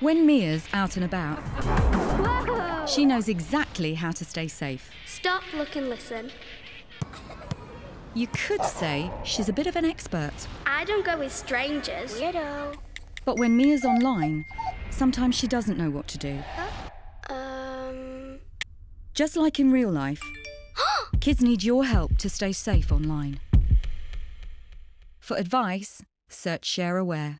When Mia's out and about, Whoa! she knows exactly how to stay safe. Stop, look, and listen. You could say she's a bit of an expert. I don't go with strangers. Weirdo. But when Mia's online, sometimes she doesn't know what to do. Uh, um. Just like in real life, kids need your help to stay safe online. For advice, search ShareAware.